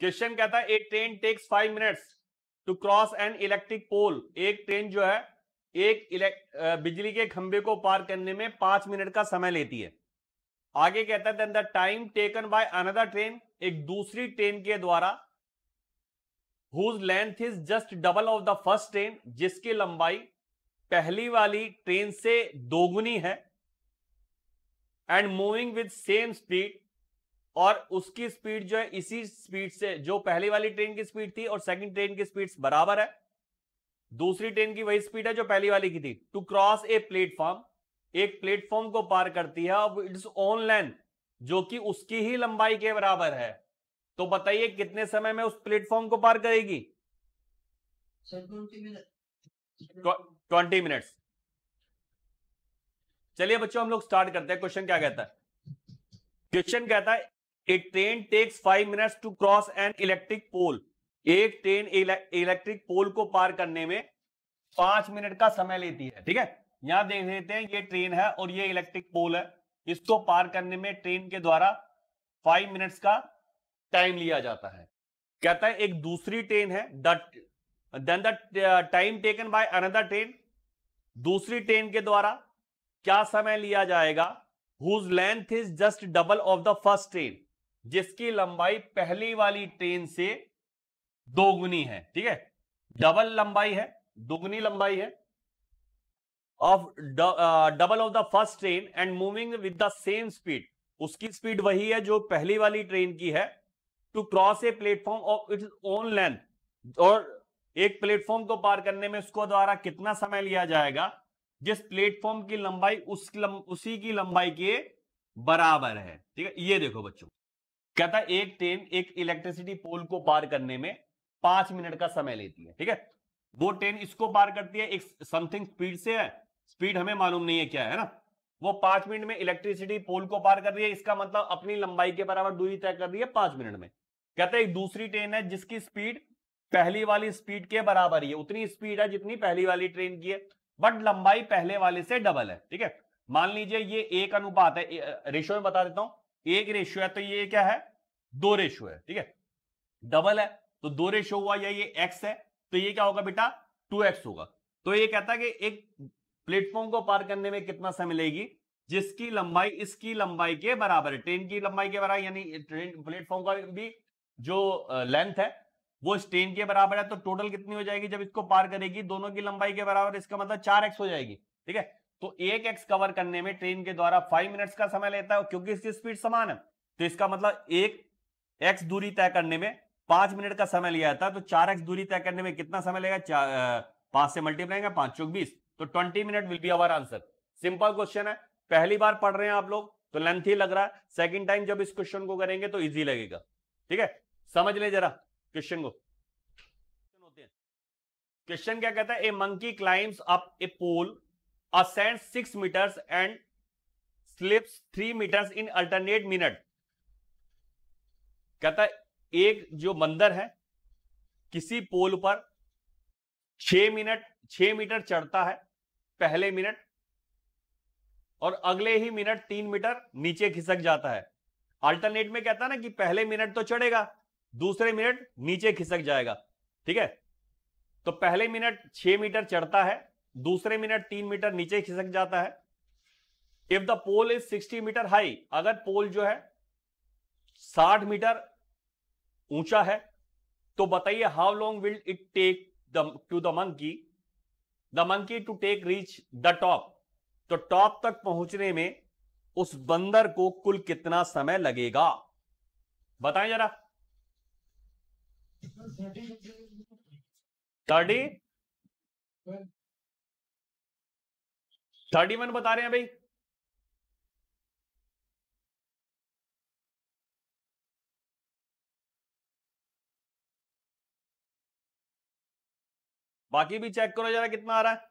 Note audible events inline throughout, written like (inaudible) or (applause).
Question कहता है a train takes five minutes to cross an electric pole एक train जो है, एक बिजली के खंबे को पार करने में पाँच मिनट का समय लेती है। आगे कहता है the time taken by another train एक दूसरी ट्रेन के द्वारा whose length is just double of the first train जिसकी लंबाई पहली वाली ट्रेन से दोगुनी है and moving with same speed और उसकी स्पीड जो है इसी स्पीड से जो पहली वाली ट्रेन की स्पीड थी और सेकंड ट्रेन की स्पीड बराबर है। दूसरी ट्रेन की वही स्पीड है जो पहली वाली की थी। टू क्रॉस ए प्लेटफॉर्म एक प्लेटफॉर्म को पार करती है अब इट्स ओन लेंथ जो कि उसकी ही लंबाई के बराबर है। तो बताइए कितने समय में उस प्लेटफॉर्म को पार करेगी? ट्वेंटी मिनट्स चलिए बच्चों हम लोग स्टार्ट करते हैं। क्वेश्चन क्या कहता है? क्वेश्चन कहता है a train takes five minutes to cross an electric pole एक ट्रेन इलेक्ट्रिक पोल को पार करने में पाँच मिनट का समय लेती है, ठीक है? यहाँ देख लेते हैं, ये ट्रेन है और ये इलेक्ट्रिक पोल है। इसको पार करने में ट्रेन के द्वारा फाइव मिनट्स का टाइम लिया जाता है। कहता है, एक दूसरी ट्रेन है then the time taken by another train दूसरी ट्रेन के द्वारा क्या समय लिया जाएगा? Whose length is just double of the first train जिसकी लंबाई पहली वाली ट्रेन से दोगुनी है ठीक है? डबल लंबाई है दोगुनी लंबाई है। Of double of the first train and moving with the same speed उसकी स्पीड वही है जो पहली वाली ट्रेन की है। To cross a platform of its own length और एक प्लेटफॉर्म को पार करने में उसको द्वारा कितना समय लिया जाएगा? जिस प्लेटफॉर्म की लंबाई उस लंब, उसी की लंबाई के बराबर है ठीक है? ये देखो बच्चों। कहता है, एक ट्रेन एक इलेक्ट्रिसिटी पोल को पार करने में पाँच मिनट का समय लेती है, ठीक है? वो ट्रेन इसको पार करती है, एक समथिंग स्पीड से है स्पीड हमें मालूम नहीं है क्या है ना? वो पाँच मिनट में इलेक्ट्रिसिटी पोल को पार कर रही है, इसका मतलब अपनी लंबाई के बराबर दूरी तय कर रही है पाँच मिनट में। कहते हैं, एक दूसरी ट्रेन है जिसकी स्पीड पहली वाली स्पीड के बराबर ही है, उतनी स्पीड है जितनी पहली वाली ट्रेन की है बट लंबाई पहले वाले से डबल है, ठीक है? मान लीजिए ये एक अनुपात है रेशियो में बता देता हूँ, एक रेशियो है तो ये क्या है? दो रेशो है, ठीक है? डबल है तो दो रेशो हुआ, या ये एक्स है तो ये क्या होगा बेटा? टू एक्स होगा। तो ये कहता है कि एक प्लेटफॉर्म को पार करने में कितना समय लेगी जिसकी लंबाई, इसकी लंबाई के बराबर है। ट्रेन की लंबाई के बराबर, यानी ट्रेन प्लेटफॉर्म का भी जो लेंथ है, वो इस ट्रेन के बराबर है तो टोटल कितनी हो जाएगी? जब इसको पार करेगी, दोनों की लंबाई के बराबर, इसका मतलब चार हो जाएगी, ठीक है? तो एक एक्स कवर करने में ट्रेन के द्वारा फाइव मिनट्स का समय लेता है क्योंकि इसकी स्पीड समान है तो इसका मतलब एक एक्स दूरी तय करने में पाँच मिनट का समय लिया है तो चार एक्स दूरी तय करने में कितना समय लेगा पाँच से मल्टीप्लाई पाँच चौक बीस। तो twenty minute will be our answer simple question है। पहली बार पढ़ रहे हैं आप लोग तो लेंथ ही लग रहा है। सेकंड टाइम जब इस क्वेश्चन को करेंगे तो इजी लगेगा। ठीक है? समझ ले जरा क्वेश्चन को। क्वेश्चन क्या कहता है? A monkey climbs up a pole ascend six meters and slips three meters in alternate minute कहता है, एक जो मंदिर है, किसी पोल पर छह मिनट, छह मीटर चढ़ता है, पहले मिनट, और अगले ही मिनट तीन मीटर नीचे खिसक जाता है। अल्टरनेट में कहता है ना कि पहले मिनट तो चढ़ेगा, दूसरे मिनट नीचे खिसक जाएगा, ठीक है? तो पहले मिनट छह मीटर चढ़ता है, दूसरे मिनट तीन मीटर नीचे खिसक जाता है। If the pole is sixty meter high अगर पोल जो है, साठ मीटर ऊँचा है तो बताइए how long will it take to the monkey the monkey to take reach the top तो टॉप तक पहुँचने में उस बंदर को कुल कितना समय लगेगा? बताएँ जरा। थर्टी थर्टी वन बता रहे हैं भाई। बाकी भी चेक करो जरा कितना आ रहा है।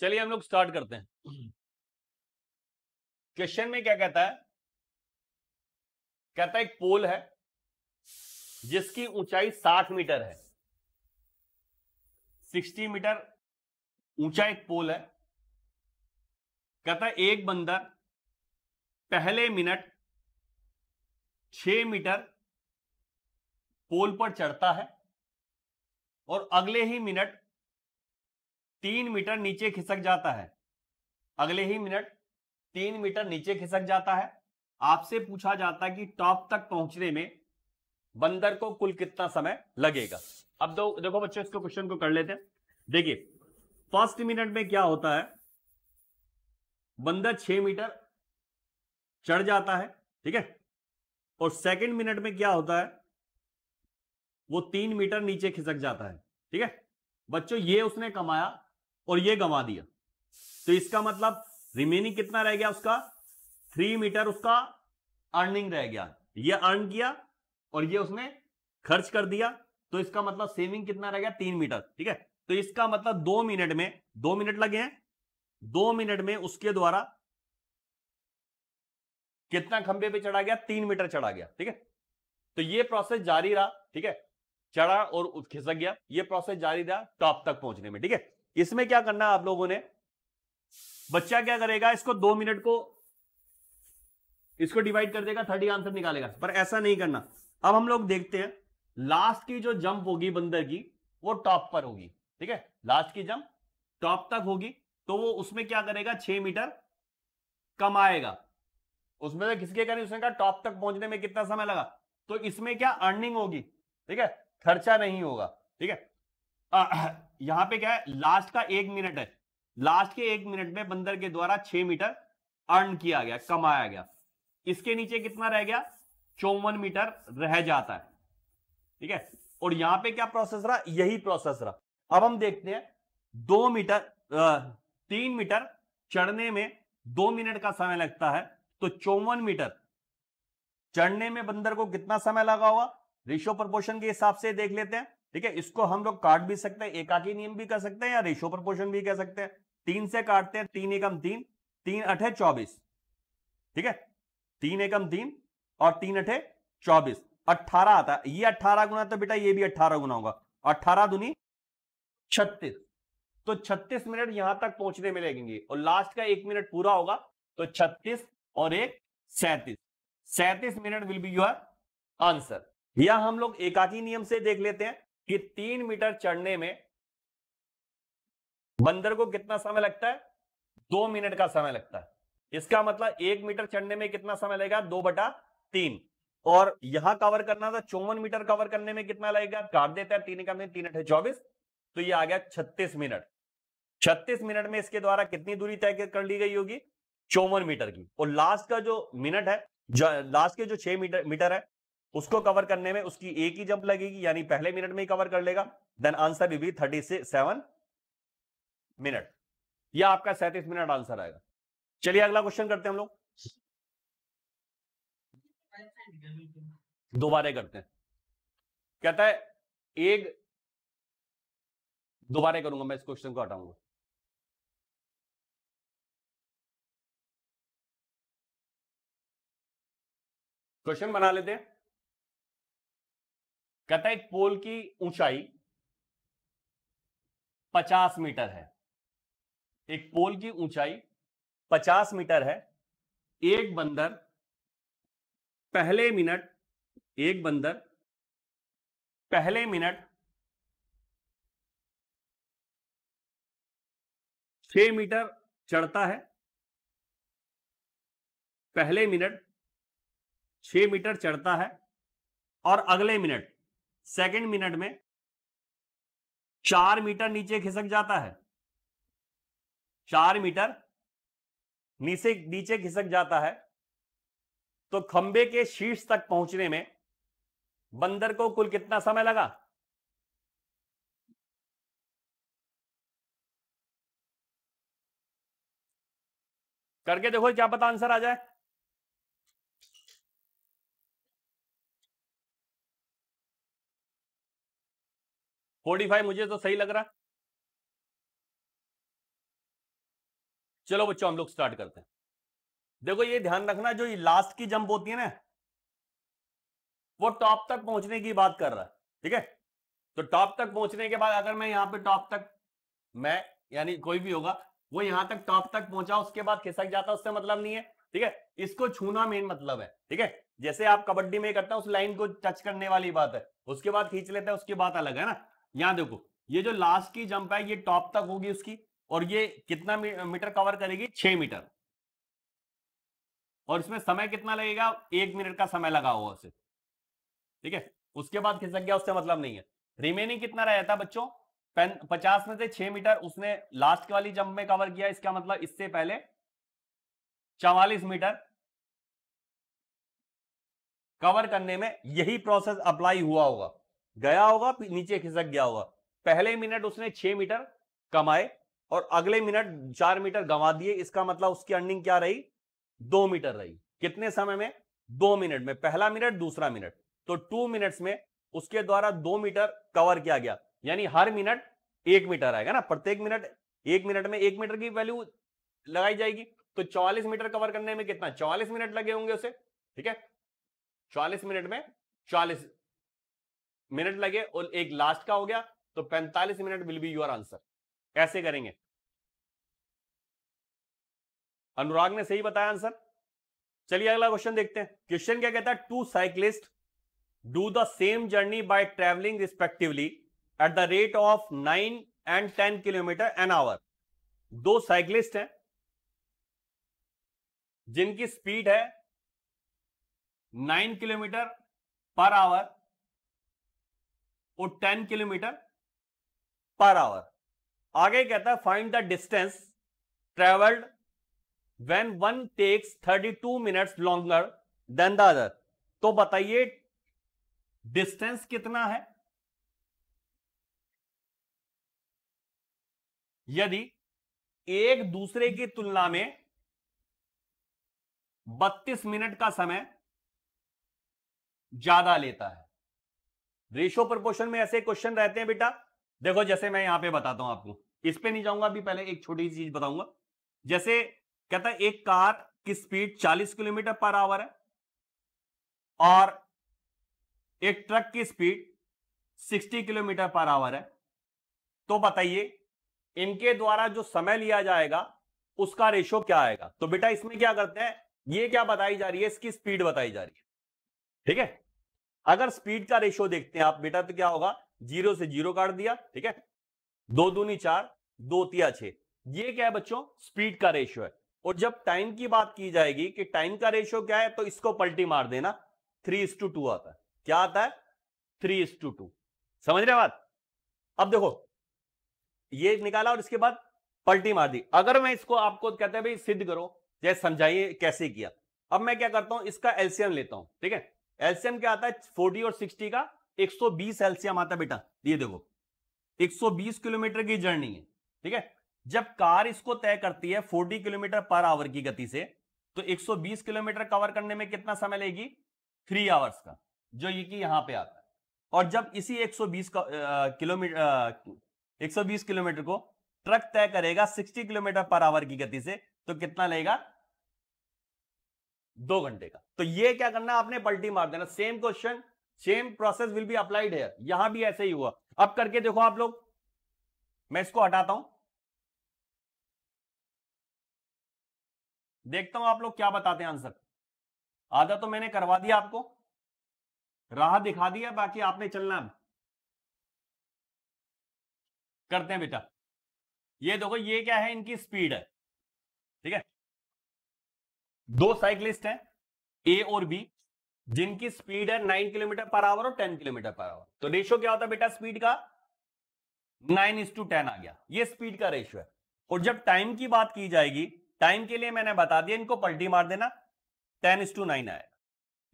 चलिए हम लोग स्टार्ट करते हैं। (clears throat) क्वेश्चन में क्या कहता है? कहता है एक पोल है। जिसकी ऊंचाई 60 मीटर है। 60 मीटर ऊँचा एक पोल है। कहता है, एक बंदर पहले मिनट 6 मीटर पोल पर चढ़ता है और अगले ही मिनट तीन मीटर नीचे खिसक जाता है। अगले ही मिनट तीन मीटर नीचे खिसक जाता है। आपसे पूछा जाता है कि टॉप तक पहुँचने में बंदर को कुल कितना समय लगेगा? अब दो, देखो बच्चों, इसको क्वेश्चन को कर लेते हैं। देखिए फ़र्स्ट मिनट में क्या होता है? बंदर छह मीटर चढ़ जाता है, ठीक है? और सेकंड मिनट में क्या होता है? वो तीन मीटर नीचे खिसक जाता है, ठीक है? बच्चों, ये उसने कमाया और ये गंवा दिया। तो इसका मतलब रिमेनिंग कितना रह गया उसका? थ्री मीटर उसका अर्निंग रह गया। ये अर्न किया और ये उसने खर्च कर दिया। तो इसका मतलब सेविंग कितना रह गया? तीन मीटर, ठीक है? तो इसका मतलब दो मिनट में, दो मिनट लगे हैं। दो मिनट में उसके द्वारा कितना खंबे पे चढ़ा गया? तीन मीटर चढ़ा गया, ठीक है? तो ये प्रोसेस जारी रहा, ठीक है? चढ़ा और खिसक गया। ये प्रोसेस जारी रहा टॉप तक पहुँचने में, ठीक है? इसमें क्या करना आप लोगों ने? बच्चा क्या करेगा? इसको दो मिनट को, इसको डिवाइड कर देगा थर्टी आंसर निकालेगा। पर ऐसा नहीं करना। अब हम लोग देखते हैं लास्ट की जो जंप होगी बंदर की, वो टॉप पर होगी, ठीक है? लास्ट की जंप टॉप तक होगी तो वो उसमें क्या करेगा? छह मीटर कमाएगा। उसमें से किसके करें उसने कहा टॉप तक पहुँचने में कितना समय लगा? तो इसमें क्या? अर्निंग होगी, ठीक है? खर्चा नहीं होगा, ठीक है? (clears throat) यहाँ पे क्या है? लास्ट का एक मिनट है। लास्ट के एक मिनट में बंदर के द्वारा छह मीटर अर्न किया गया, कमाया गया। इसके नीचे कितना रह गया? चौवन मीटर रह जाता है। ठीक है? और यहाँ पे क्या प्रोसेस रहा? यही प्रोसेस रहा। अब हम देखते हैं, दो मीटर तीन मीटर चढ़ने में दो मिनट का समय लगता है। तो चौवन मीटर चढ़ने में बंदर को कितना समय लगा होगा? रेशो प्रपोर्शन के हिसाब से देख लेते हैं। ठीक है? इसको हम लोग काट भी सकते हैं, एकाकी नियम भी कर सकते हैं या रेशो प्रपोर्शन भी कह सकते हैं। तीन से काटते हैं, तीन एकम तीन तीन अठे चौबीस। ठीक है? तीन एकम तीन और तीन अठे चौबीस। अट्ठारह आता है। ये अट्ठारह गुना तो बेटा ये भी अट्ठारह गुना होगा। अट्ठारह दुनी छत्तीस। तो छत्तीस मिनट यहाँ तक पहुँचने में लगेंगे और लास्ट का एक मिनट पूरा होगा। तो छत्तीस और एक सैतीस। सैतीस minute will be your answer यह हम लोग एकाकी नियम से देख लेते हैं कि तीन मीटर चढ़ने में बंदर को कितना समय लगता है? दो मिनट का समय लगता है। इसका मतलब एक मीटर चढ़ने में कितना समय लगेगा? दो बटा तीन। और यहाँ कवर करना था, चौवन मीटर कवर करने में कितना लगेगा? काट देता है, तीन का में तीन अठे चौबीस तो ये आ गया छत्तीस मिनट। छत्तीस मिनट में इसके द्वारा कितनी दूरी तय कर ली गई होगी? चौवन मीटर की। और लास्ट का जो मिनट है लास्ट के जो छह मीटर मीटर है, उसको कवर करने में उसकी एक ही जंप लगेगी, यानी पहले मिनट में ही कवर कर लेगा। Then answer be thirty seven minute यह आपका सैंतीस मिनट आंसर आएगा। चलिए अगला क्वेश्चन करते हैं हम लोग। दोबारा करते हैं। कहता है, एक, दोबारा करूँगा, मैं इस क्वेश्चन को हटाऊँगा। क्वेश्चन बना लेते हैं। कहता है, एक पोल की ऊंचाई 50 मीटर है। एक पोल की ऊंचाई 50 मीटर है। एक बंदर पहले मिनट, एक बंदर। पहले मिनट। छ मीटर चढ़ता है। पहले मिनट छ मीटर चढ़ता है। और अगले मिनट, सेकंड मिनट में, चार मीटर नीचे खिसक जाता है। चार मीटर नीचे नीचे खिसक जाता है। तो खंबे के शीर्ष तक पहुँचने में बंदर को कुल कितना समय लगा? करके देखो क्या पता आंसर आ जाए। फोर्टी फाइव मुझे तो सही लग रहा। चलो बच्चों, हम लोग स्टार्ट करते हैं। देखो ये ध्यान रखना, जो लास्ट की जंप होती है ना, वो टॉप तक पहुँचने की बात कर रहा है, ठीक है? तो टॉप तक पहुँचने के बाद अगर मैं यहाँ पे टॉप तक, मैं, यानी कोई भी होगा, वो यहाँ तक टॉप तक पहुँचा, उसके बाद खिसक जाता उससे मतलब नहीं है, ठीक है? इसको छूना मेन मतलब है, ठीक है? जैसे आप कबड्डी में करते हैं, उस लाइन को टच करने वाली बात है, उसके बाद खींच लेते हैं, उसकी बात अलग, है ना? यहाँ देखो, ये जो लास्ट की जंप है, ये टॉप तक होगी उसकी, और ये कितना मीटर कवर करेगी? छह मीटर और इसमें समय कितना लगेगा? एक मिनट का समय लगा हुआ उसे। ठीक है? उसके बाद खिसक गया, उससे मतलब नहीं है। रिमेनिंग कितना रह जाता बच्चों? पचास में से छह मीटर उसने लास्ट वाली जंप में कवर किया, इसका मतलब इससे पहले चवालीस मीटर कवर करने में यही प्रोसेस अप्लाई हुआ होगा। गया होगा नीचे खिसक गया होगा। पहले मिनट उसने छह मीटर कमाए और अगले मिनट चार मीटर गंवा दिए, इसका मतलब उसकी अर्निंग क्या रही? दो मीटर रही। कितने समय में? दो मिनट में। पहला मिनट, दूसरा मिनट। तो टू मिनट्स में उसके द्वारा दो मीटर कवर किया गया। यानी हर मिनट एक मीटर आएगा ना। प्रत्येक मिनट, एक मिनट में एक मीटर की वैल्यू लगाई जाएगी। तो चौवालीस मीटर कवर करने में कितना? चौवालीस मिनट लगे होंगे उसे। ठीक है? चौवालीस मिनट में चालीस मिनट लगे और एक लास्ट का हो गया। तो पैंतालीस minute will be your answer ऐसे करेंगे। अनुराग ने सही बताया आंसर। चलिए अगला क्वेश्चन देखते हैं। क्वेश्चन क्या कहता है? Two cyclist do the same journey by travelling respectively at the rate of nine and ten kilometer an hour दो साइक्लिस्ट हैं, जिनकी स्पीड है नाइन किलोमीटर पर आवर और टेन किलोमीटर पर आवर आगे कहता है find the distance travelled one takes thirty two minutes longer than the other तो बताइए डिस्टेंस कितना है? यदि एक दूसरे की तुलना में 32 मिनट का समय ज़्यादा लेता है। रेशो प्रपोर्शन में ऐसे क्वेश्चन रहते हैं बेटा। देखो, जैसे मैं यहाँ पे बताता हूँ आपको। इस पे नहीं जाऊँगा, अभी पहले एक छोटी सी चीज़ बताऊँगा। जैसे कहता है, एक कार की स्पीड 40 किलोमीटर पर आवर है और एक ट्रक की स्पीड 60 किलोमीटर पर आवर है। तो बताइए, इनके द्वारा जो समय लिया जाएगा, उसका रेशो क्या आएगा? तो बेटा, इसमें क्या करते हैं, ये क्या बताई जा रही है, इसकी स्पीड बताई जा रही है। ठीक है? अगर स्पीड का रेशियो देखते हैं आप, बेटा तो क्या होगा ज़ीरो से ज़ीरो काट दिया, ठीक है? दो दूनी चार, दो तिया छह। ये क्या है बच्चों स्पीड का रेशियो है। और जब टाइम की बात की जाएगी कि टाइम का रेशियो क्या है तो इसको पलटी मार देना। थ्री इस टू टू आता है। क्या आता है? थ्री इस टू टू समझ रहे बात? अब देखो, ये निकाला और इसके बाद पलटी मार दी। अगर मैं इसको आपको कहते हैं, भाई, सिद्ध करो, जैसे समझाइए कैसे किया। अब मैं क्या करता हूँ, इसका एल्सियम लेता हूँ, ठीक है? एल्सियम क्या आता है? 40 और 60 का 120 एल्सियम आता है बेटा। ये देखो 120 किलोमीटर की जर्नी है, ठीक है? जब कार इसको तय करती है 40 किलोमीटर पर आवर की गति से तो 120 किलोमीटर कवर करने में कितना समय लेगी? थ्री आवर्स का, जो ये कि यहाँ पे आता है। और जब इसी 120 किलोमीटर 120 किलोमीटर को ट्रक तय करेगा 60 किलोमीटर पर आवर की गति से तो कितना लेगा? दो घंटे का। तो ये क्या करना आपने पलटी मार देना। Same question same process will be applied है यहाँ भी ऐसे ही हुआ। अब करके देखो आप लोग। मैं इसको हटाता हूँ। देखता हूँ आप लोग क्या बताते हैं आंसर। आधा तो मैंने करवा दिया आपको। राह दिखा दिया बाकी आपने चलना अब। करते हैं बेटा। ये देखो, ये क्या है? इनकी स्पीड है। ठीक है? दो साइकिलिस्ट हैं, ए और बी, जिनकी स्पीड है नाइन किलोमीटर पर आवर और टेन किलोमीटर पर आवर। तो रेशियो क्या होता है बेटा स्पीड का? नाइन इज़ टू टेन आ गया। ये स्पीड का रेशियो है। और जब टाइम की बात की जाएगी टाइम के लिए मैंने बता दिया, इनको पलटी मार देना। टेन इज़ टू नाइन आएगा।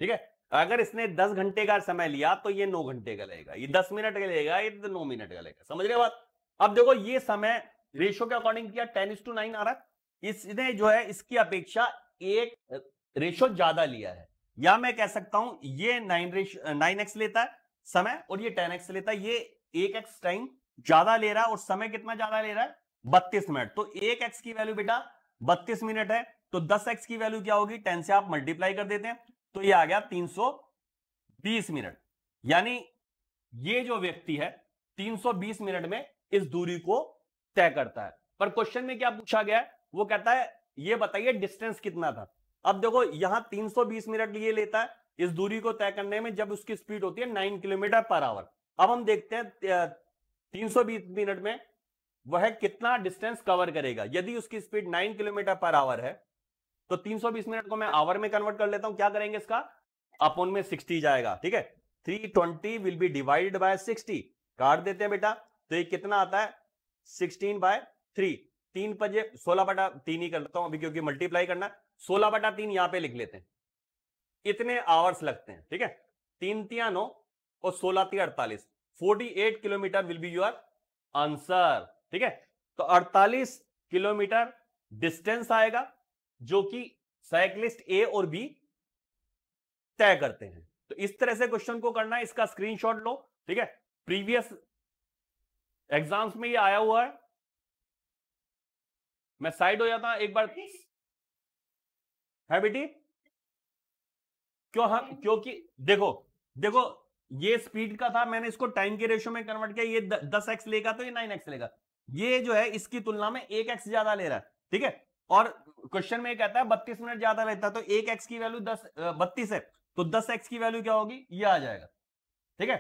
ठीक है? अगर इसने दस घंटे का समय लिया तो ये नौ घंटे का लेगा ये दस मिनट का लेगा ये तो नौ मिनट का लेगा समझ रहे बात? अब देखो, ये समय रेशियो के अकॉर्डिंग किया टेन इज़ टू नाइन आ रहा इसने जो है, इसकी अपेक्षा एक रेशो ज़्यादा लिया है। या मैं कह सकता हूँ, ये नाइन रेश नाइन एक्स लेता है समय, और ये टेन एक्स लेता है। ये एक एक्स टाइम ज़्यादा ले रहा है, और समय कितना ज़्यादा ले रहा है? बत्तीस मिनट। तो एक एक्स की वैल्यू बेटा बत्तीस मिनट है तो दस एक्स की वैल्यू क्या होगी? टेन से आप मल्टीप्लाई कर देते हैं तो ये आ गया तीन सौ 20 मिनट। यानी ये जो व्यक्ति है 320 मिनट में इस दूरी को तय करता है। पर क्वेश्चन में क्या पूछा गया है? वो कहता है, ये बताइए डिस्टेंस कितना था? अब देखो, यहाँ 320 मिनट ये लेता है, इस दूरी को तय करने में जब उसकी स्पीड होती है 9 किलोमीटर पर आवर। अब हम देखते हैं 320 मिनट में वह कितना डिस्टेंस कवर करेगा? यदि उसकी स्पीड 9 किलोमीटर पर आवर है तो 320 मिनट को मैं आवर में कन्वर्ट कर लेता हूँ, क्या करेंगे इसका? अपोन में 60 जाएगा, ठीक है? 320 विल बी डिवाइडेड बाय 60 काट देते हैं बेटा तो ये कितना आता है? 16 बाय थ्री तीन बजे सोलह बटा तीन ही करता हूँ अभी, क्योंकि मल्टीप्लाई करना सोलह बटा तीन यहाँ पे लिख लेते हैं। इतने आवर्स लगते हैं, ठीक है? तीन तिया नौ और सोलह तिया अड़तालीस। Forty eight kilometer will be your answer ठीक है? तो अड़तालीस किलोमीटर डिस्टेंस आएगा, जो कि साइक्लिस्ट ए और बी तय करते हैं। तो इस तरह से क्वेश्चन को करना है, इसका स्क्रीनशॉट लो, ठीक है? प्रीवियस एग्ज़ाम्स में ये आया हुआ है। मैं साइड हो जाता एक बार। है बेटी? क्यों हम, क्योंकि देखो देखो, ये स्पीड का था, मैंने इसको टाइम के रेशियो में कन्वर्ट किया, ये दस एक्स लेगा तो ये नाइन एक्स लेगा। ये जो है इसकी तुलना में एक एक्स ज़्यादा ले रहा है ठीक है? और क्वेश्चन में कहता है बत्तीस मिनट ज़्यादा लेता है तो एक एक्स की वैल्यू दस बत्तीस है तो दस एक्स की वैल्यू क्या होगी? ये आ जाएगा ठीक है?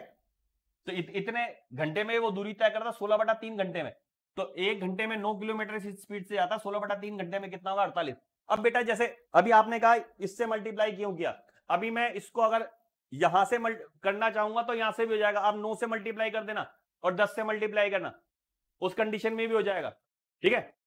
तो इत, इतने घंटे में वो दूरी तय करता सोलह बटा तीन घंटे में तो एक घंटे में नौ किलोमीटर स्पीड से आता सोलह बटा तीन घंटे में कितना होगा? अड़तालीस। अब बेटा जैसे अभी आपने कहा इससे मल्टीप्लाई क्यों किया? अभी मैं इसको अगर यहाँ से करना चाहूँगा तो यहाँ से भी हो जाएगा। आप नौ से मल्टीप्लाई कर देना और दस से मल्टीप्लाई करना। उस कंडीशन में भी हो जाएगा। ठीक है?